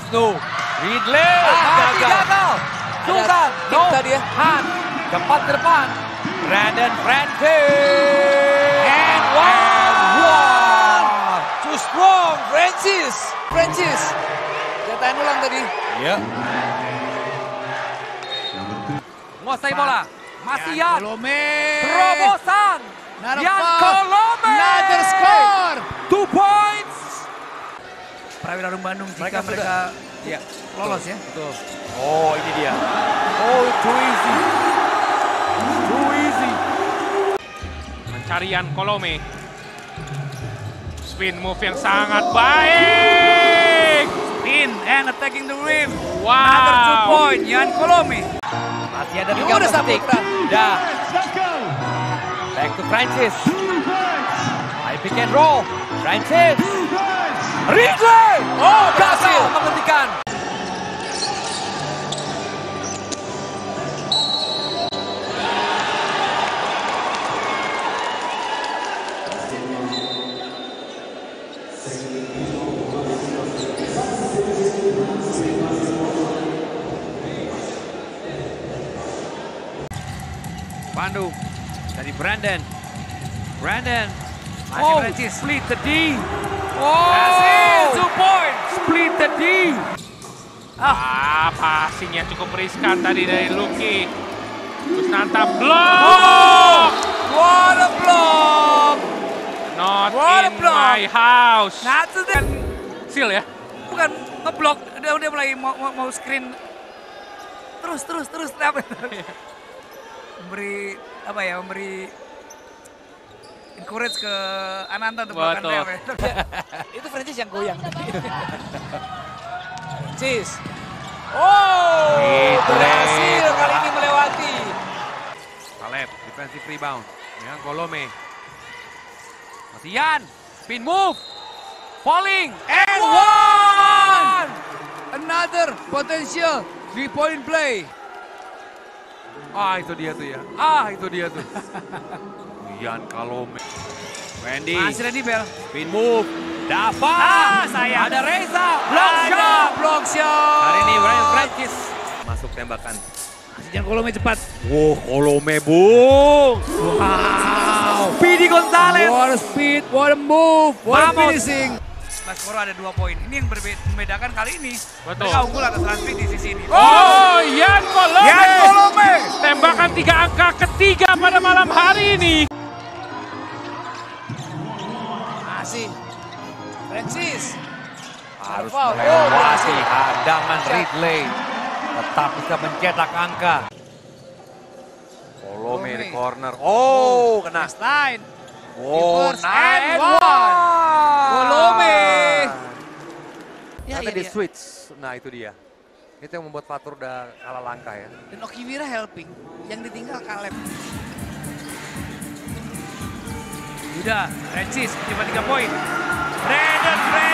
Francis no. Ridley Ah, gagal. gagal. Sultan. kick No. tadi ya. Han cepat ke depan. Brandon Francis. And one. Too strong, Francis. Francis. Jatain ulang tadi. Iya. Menguasai bola. Masih Yan. Terobosan. Yan. Kolome. Another score. Two points. Harum Bandung jika Mereka mereka, sudah- Iya. lolos ya. Betul. Oh ini dia. Oh too easy. Too easy. Pencarian Kolome. Spin move yang sangat baik. Spin and attacking the rim. Wow. Another two point, Yan Kolome. Masih ada 13 detik. Dah. Back to Francis. High pick and roll. Francis. Ridley. Oh berhasil menghentikan. Bandung dari Brandon. Brandon. Masih oh, Francis. split the D. Oh, Berhasil, two point. split the D. Ah, passingnya cukup riskan tadi dari Lucky. Terus nantap blok. What a block. Not What a in block. my house. Nah, itu kan Seal ya. bukan ngeblok, udah udah mulai mau, mau, mau screen. Terus terus terus apa? memberi apa ya? Memberi encourage ke Ananta untuk melakukan layup ya. Itu Francis yang goyang. Francis. Oh, Berhasil kali ini melewati. Caleb, defensive rebound. Dengan Kolome. Masih Yan. Spin move. Falling. And one! Another potential three point play. Ah, itu dia tuh ya. Ah, itu dia tuh. Yan Kalome. Wendy. Masih Randy Bell. Spin move. Dava. Ah, sayang. Ada Reza. Block Ada shot. block shot. Hari ini Brian Francis. Masuk tembakan. Jangan kolomnya cepat. Wow, Kolome bung. Wow. Pidi Gonzalez. What a speed, what a move, what a finishing. Baskoro ada dua poin. Ini yang membedakan kali ini. Betul. Mereka unggul atas Ransfit di sisi ini. Oh, Yan Kolome. Yan Kolome. Tembakan tiga angka ketiga pada malam hari ini. Francis. Harus. Oh, melewati berhasil. hadangan Ridley. Tetap bisa mencetak angka. Kolome di corner. Oh, kena. Next line. Oh, nice and one. Kolome. Ya, ya, di ya. switch. Nah, itu dia. Itu yang membuat Fatur udah kalah langkah ya. Dan Okiwira helping. Yang ditinggal Kaleb. Yuda, Francis, tiba tiga poin. Brandon Francis.